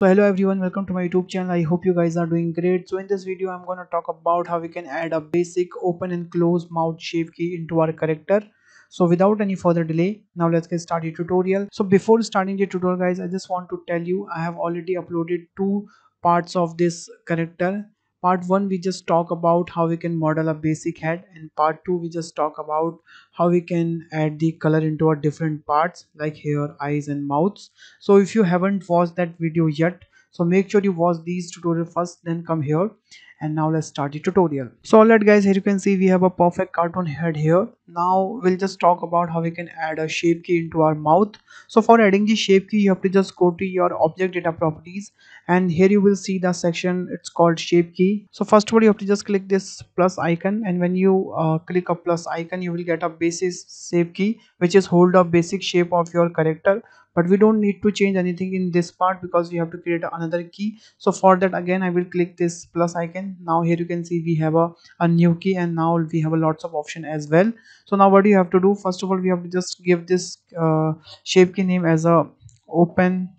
so hello everyone welcome to my youtube channel. I hope you guys are doing great. So in this video i'm going to talk about how we can add a basic open and close mouth shape key into our character. So without any further delay now let's get started tutorial. So before starting the tutorial guys i just want to tell you i have already uploaded two parts of this character part one we just talk about how we can model a basic head. And part two we just talk about how we can add the color into our different parts like hair eyes and mouths. So if you haven't watched that video yet so make sure you watch these tutorial first then come here and now let's start the tutorial. So alright guys here you can see we have a perfect cartoon head here. Now we'll just talk about how we can add a shape key into our mouth. So for adding the shape key you have to just go to your object data properties. And here you will see the section it's called shape key. So first of all you have to just click this plus icon. And when you uh, click a plus icon you will get a basis shape key which is hold a basic shape of your character. But we don't need to change anything in this part because we have to create another key. So for that again i will click this plus icon now here you can see we have a, a new key and now we have a lots of option as well. So now what do you have to do? First of all we have to just give this uh, shape key name as a open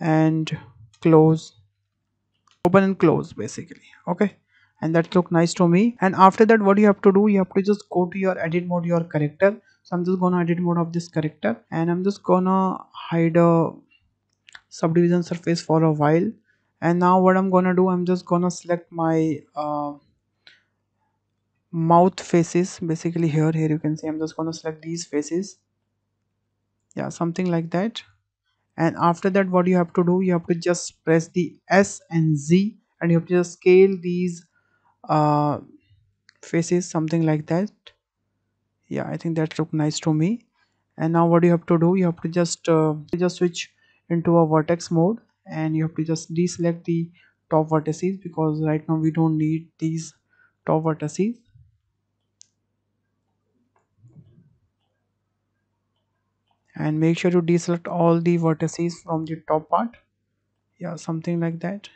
and close open and close basically okay? And that look nice to me. And after that what you have to do you have to just go to your edit mode your character. So i'm just gonna edit mode of this character and i'm just gonna hide a subdivision surface for a while and now what i'm gonna do i'm just gonna select my uh, mouth faces basically here here you can see i'm just gonna select these faces. Yeah something like that. And after that what you have to do you have to just press the s and z and you have to just scale these uh, faces something like that. Yeah i think that look nice to me. And now what you have to do you have to just uh, just switch into a vertex mode and you have to just deselect the top vertices because right now we don't need these top vertices. And make sure to deselect all the vertices from the top part. Yeah something like that.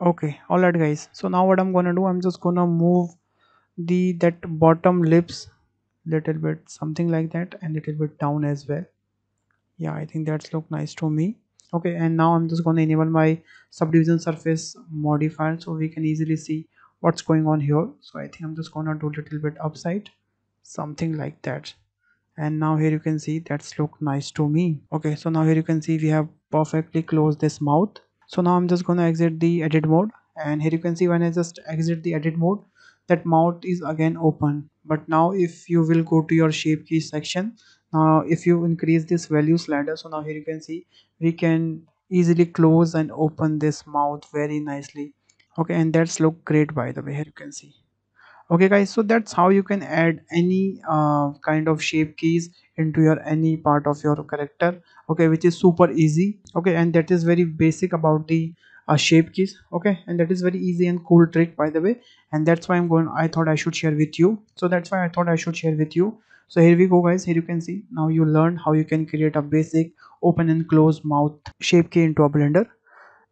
Okay all right guys. So now what i'm gonna do i'm just gonna move the that bottom lips little bit something like that and little bit down as well yeah i think that's look nice to me. Okay and now i'm just going to enable my subdivision surface modifier so we can easily see what's going on here. So i think i'm just gonna do a little bit upside something like that. And now here you can see that's look nice to me. Okay so now here you can see we have perfectly closed this mouth. So now i'm just gonna exit the edit mode. And here you can see when i just exit the edit mode that mouth is again open. But now if you will go to your shape key section now if you increase this value slider so now here you can see we can easily close and open this mouth very nicely. Okay and that's look great by the way. Here you can see. Okay guys so that's how you can add any uh, kind of shape keys into your any part of your character. Okay which is super easy. Okay and that is very basic about the uh, shape keys okay? And that is very easy and cool trick by the way. And that's why i'm going i thought i should share with you. So that's why i thought i should share with you. So here we go guys. Here you can see. Now you learned how you can create a basic open and close mouth shape key into a blender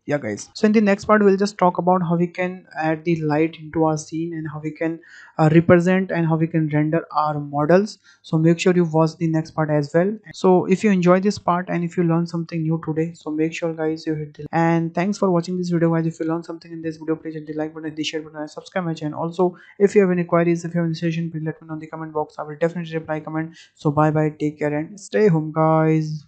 yeah guys. So in the next part we'll just talk about how we can add the light into our scene and how we can uh, represent and how we can render our models. So make sure you watch the next part as well. So if you enjoy this part and if you learn something new today so make sure guys you hit the and thanks for watching this video guys. If you learned something in this video please hit the like button the share button and subscribe my channel. Also if you have any queries if you have any suggestion please let me know in the comment box. I will definitely reply comment. So bye bye take care and stay home guys